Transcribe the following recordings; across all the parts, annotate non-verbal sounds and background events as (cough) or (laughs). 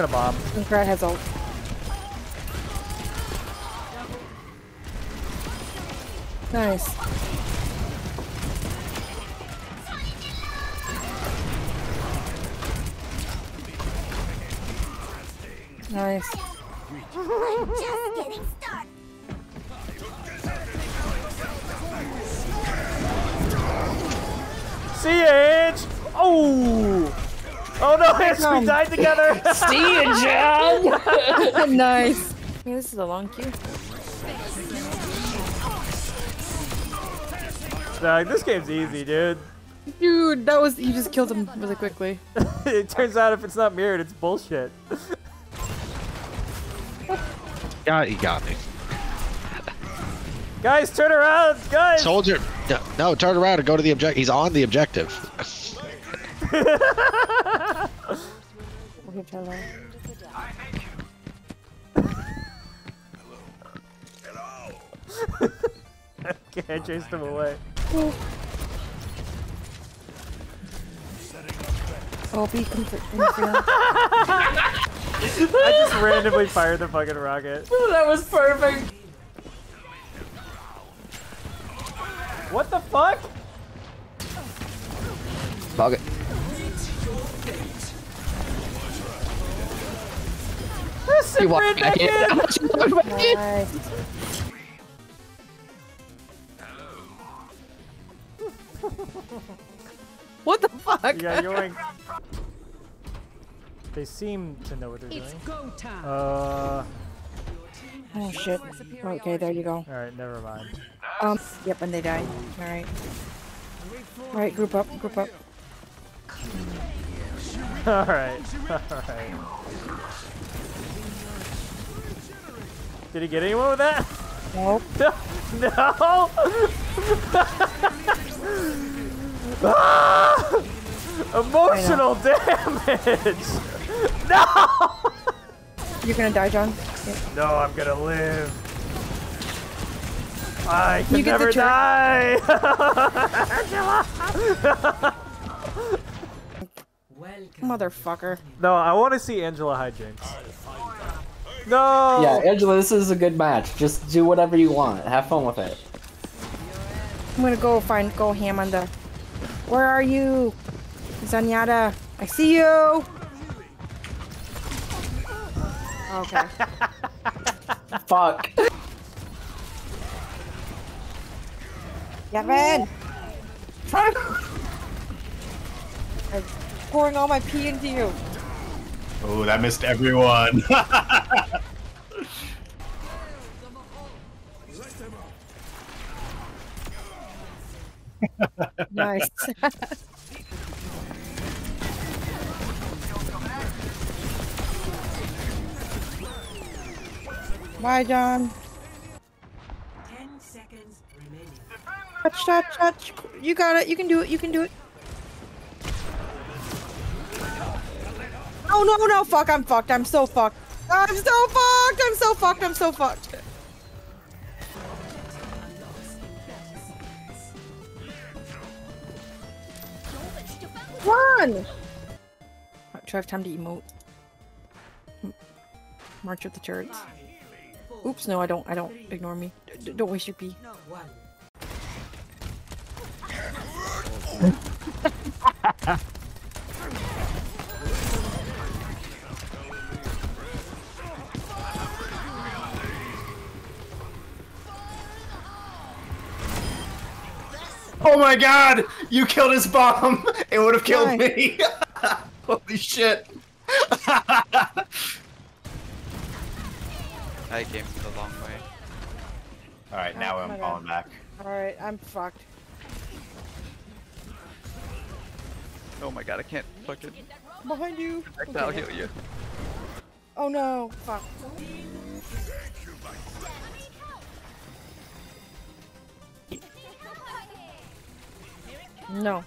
a bomb. Junkrat has ult. Nice. Nice. Just getting started. See Ange! Oh! Oh no, Ange, we died together! (laughs) See you, John. (laughs) nice. Yeah, this is a long queue. Nah, this game's easy, dude. Dude, that was you just killed him really quickly. (laughs) it turns out if it's not mirrored, it's bullshit. Yeah, he got me. Guys, turn around! Guys! Soldier, no, no, turn around and go to the objective. He's on the objective. Okay, try that. okay, I chased him away. Oh, be comfort. (laughs) I just randomly fired the fucking rocket. (laughs) that was perfect. What the fuck? Bug it. This You walk back back in. in! You back in. what the fuck? Yeah, yoink. They seem to know what they're doing. Go time. Uh, Oh shit. Okay, there you go. alright, never mind. Um, yep, and they die. Alright. Alright, group up, group up. (laughs) Alright, alright. Did he get anyone with that? Nope. (laughs) No! no! Ah! (laughs) Emotional damage! (laughs) No! You're gonna die, John. Yeah. No, I'm gonna live. I can You get the never turret. die! Motherfucker. no, I want to see Angela hijinks. No! Yeah, Angela, this is a good match. Just do whatever you want. Have fun with it. I'm gonna go find, go ham on the. Where are you? Zenyatta. I see you! Okay. (laughs) Fuck. Gavin! I'm pouring all my pee into you. Oh, that missed everyone. (laughs) Nice. (laughs) Bye, John. Ten seconds remaining. Touch, touch, touch. You got it. You can do it. You can do it. Oh no, no, fuck! I'm fucked. I'm so fucked. I'm so fucked. I'm so fucked. I'm so fucked. Run! Do I have time to emote? March with the turrets. Oops, no, I don't. I don't. Ignore me. D- don't waste your pee. (laughs) oh my god! You killed his bomb! (laughs) It would have killed Why? me! (laughs) Holy shit! (laughs) I came the long way. Alright, now Oh I'm falling back. Alright, I'm fucked. Oh my god, I can't fucking Behind you. projectile Okay. heal you. Oh no, fuck. No.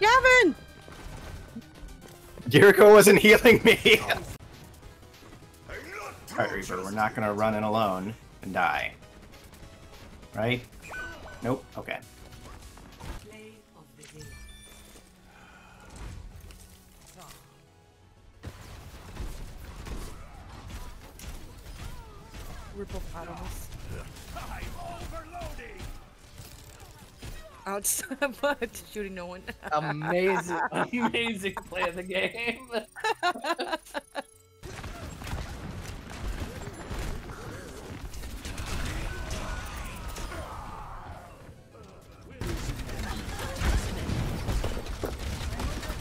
Gavin! Jericho wasn't (laughs) healing me! Alright, Reaper, we're not gonna run in alone and die. Right? Nope? Okay. We're both out of this. Outside, but shooting no one. Amazing, (laughs) amazing play of the game.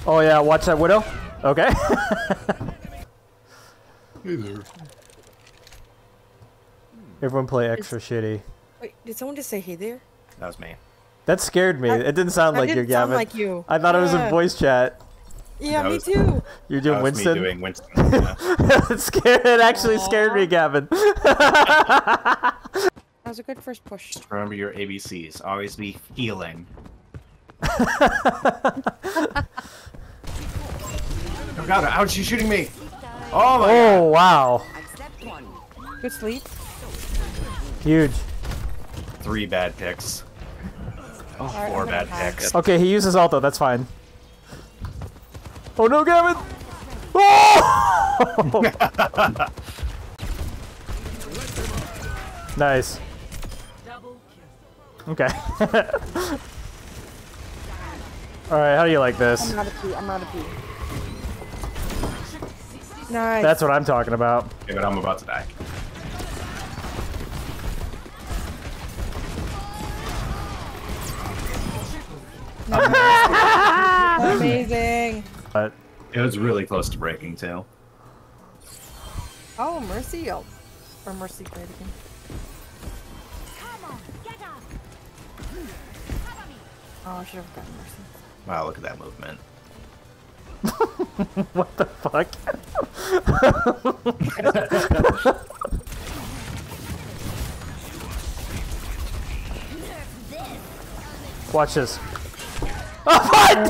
Oh yeah, watch that widow. Okay. (laughs) Hey there. Everyone play extra shitty. Wait, did someone just say hey there? That was me. That scared me. That- it didn't sound that like you, didn't sound Gavin. like you. I thought it was a voice chat. Yeah, That me was- too. You're That doing was Winston. me doing Winston. (laughs) yeah. it scared. It actually scared me, Gavin. (laughs) That was a good first push. Remember your ABCs. Always be healing. Oh god, how's she shooting me? Oh my oh, god. oh wow, Good sleep. huge. Three bad picks. Oh, Alright, four bad pass. picks. Okay, he uses ult though. That's fine. Oh no, Gavin! (laughs) Oh! nice. Okay. (laughs) All right, how do you like this? I'm out of pee. I'm out of pee. Nice. That's what I'm talking about. Okay, but I'm about to die. (laughs) amazing. But It was really close to breaking too. Oh, Mercy. Oh, or Mercy great again. Come on, get up. Oh, I should have gotten Mercy. Wow, look at that movement. (laughs) what the fuck? (laughs) Watch this. Oh, what?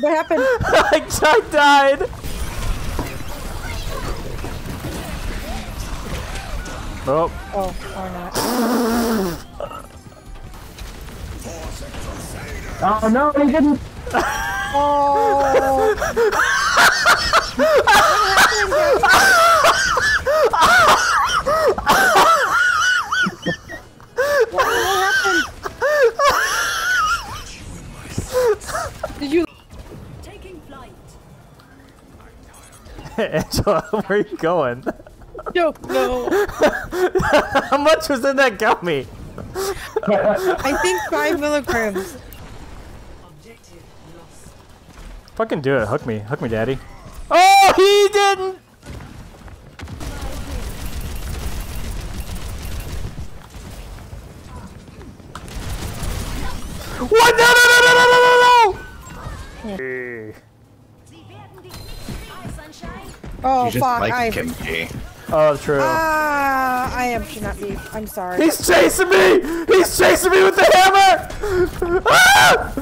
What happened? (laughs) I, I died. Oh, Oh, or not. Oh no, he didn't. (laughs) Oh. Angela, where are you going? No, no. (laughs) How much was in that gummy? I think five milligrams. Fucking do it. Hook me. Hook me, daddy. Oh, he didn't! What? No, no, no, no, no, no, no, no! Hey. Sie werden dich nicht Hi, Sunshine. Oh you just fuck! like I. kimchi. Oh, true. Ah, I am should not be. I'm sorry. He's chasing me! He's chasing me with the hammer! Ah!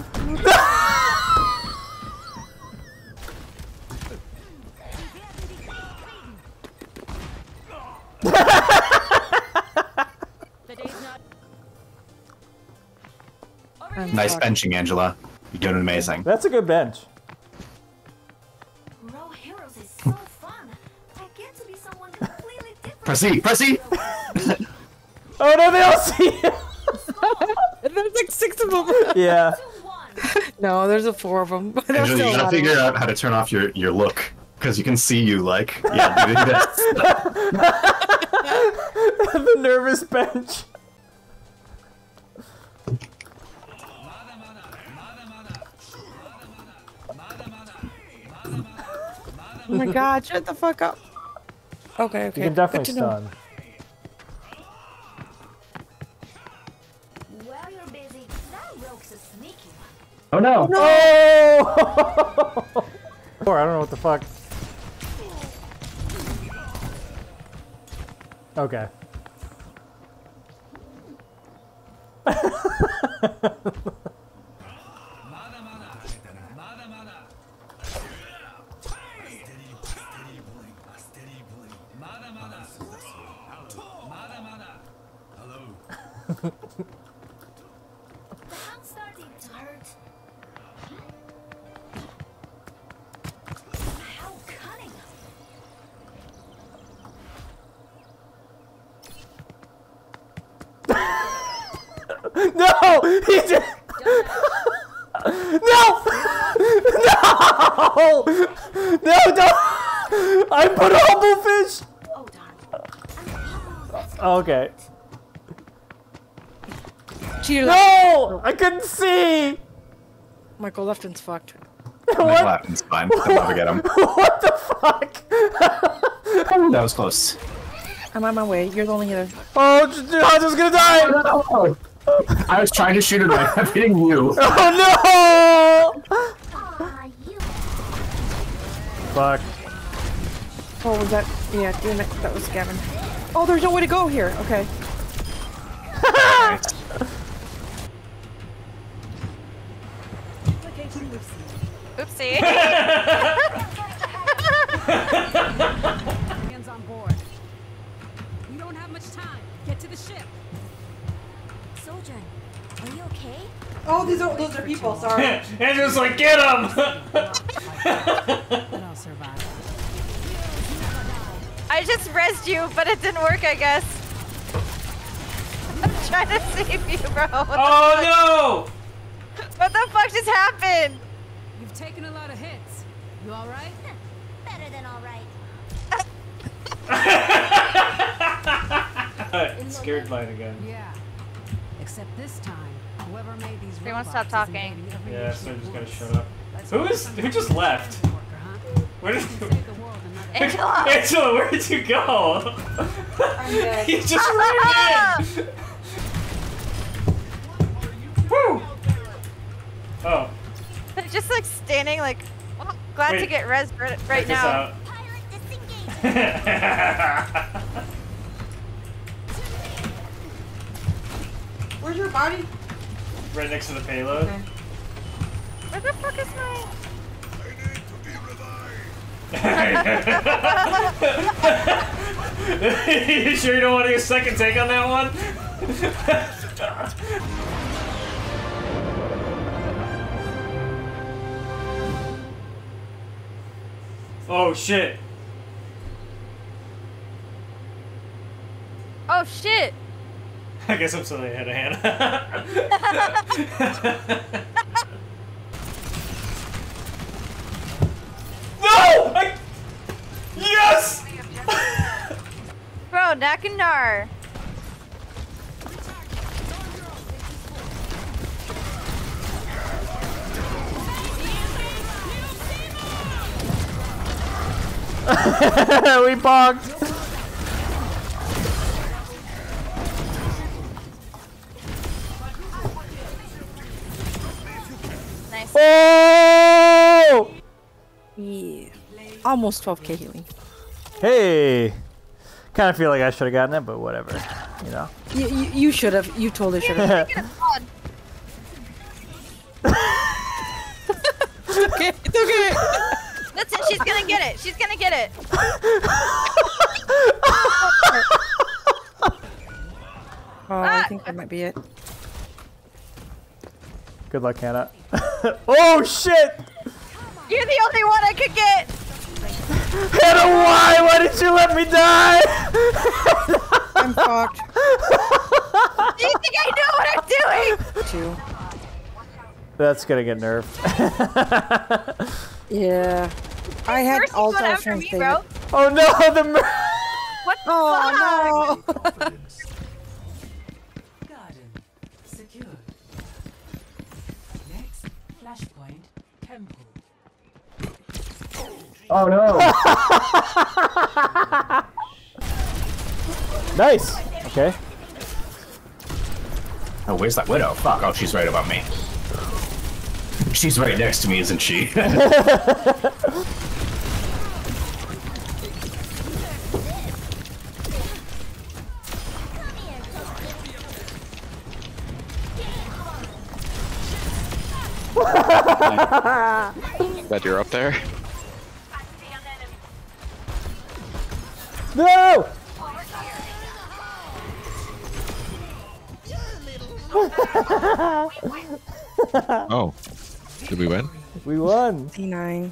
Nice sorry. benching, Angela. You're doing amazing. That's a good bench. Raw Heroes is so hmm. fun. I get to be someone completely (laughs) different. Press E, press E! (laughs) Oh no, they all see you! (laughs) There's like six of them. yeah. No, there's a four of them. But there's Angela, still you gotta figure out how to turn off your, your look. Because you can see you, like, yeah, doing this. the nervous bench. Oh my god! Shut the fuck up. Okay, okay. You can Good definitely to know. stun. While you're busy, that rogue's a sneaky one. Oh no. Oh! (laughs) Or I don't know what the fuck. Okay. (laughs) (laughs) No! He did! (laughs) no! (laughs) no! No, don't! I put humble fish! Oh, darn. Okay that's Okay. Cheater left. No! I couldn't see. Michael Lefton's fucked. (laughs) My What? Clapton's fine. I'll never get him. (laughs) What the fuck? That was close. I'm on my way. You're the only other. Oh, J- J- Hanzo's gonna die! (laughs) I was trying to shoot it. I'm hitting you. Oh no! Aw, you. Fuck. Oh, was that? Yeah, damn it. That was Gavin. Oh, there's no way to go here. Okay. Are those are people. Sorry. Andrew's like, get him! But I'll survive. I just rezzed you, but it didn't work, I guess. (laughs) I'm trying to save you, bro. What oh no! What the fuck just happened? You've taken a lot of hits. You all right? (laughs) Better than alright. (laughs) Scared mine again. Yeah. Except this time, whoever made these Everyone robots stop talking. Yeah, so I of just gotta shut up. Let's Who hope is- it's who just left? a worker, huh? Where did Save the (laughs) Angela! Angela, where'd you go? I'm (laughs) dead. you just (laughs) ran in! Woo! Oh, They're just like standing like, well, glad to get res right, check right now. out. Pilot disengaged. Where's your body? Right next to the payload. Okay. Where the fuck is my? (laughs) you sure you don't want to get a second take on that one? (laughs) oh shit. Oh shit! (laughs) I guess I'm still ahead of Hannah. (laughs) no! I... Yes! Bro, Nakandar. (laughs) we bonked. Oh! Yeah. Almost 12k healing. Hey. Kind of feel like I should have gotten it, but whatever. You know. You, you, you should have. You totally should have. God. okay, it's okay. Listen, she's gonna get it. She's gonna get it. Oh, I ah. think that might be it. Good luck, Hannah. (laughs) (laughs) oh shit! You're the only one I could get. Hannah, why? Why did you let me die? I'm fucked. Do (laughs) you think I know what I'm doing? Two. That's gonna get nerfed. Yeah. I had all you going after options. me, David. bro. oh no, the mer- What the Oh fuck? no! (laughs) Oh no! (laughs) Nice. Okay. Oh, where's that widow? Fuck. Oh, she's right about me. She's right next to me, isn't she? (laughs) Bet you're up there. (laughs) Oh. Did we win? We won. C9.